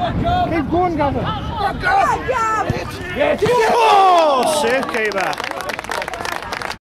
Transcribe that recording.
Keep going, Gavin. Go, Gav! Yes. Oh, save keeper.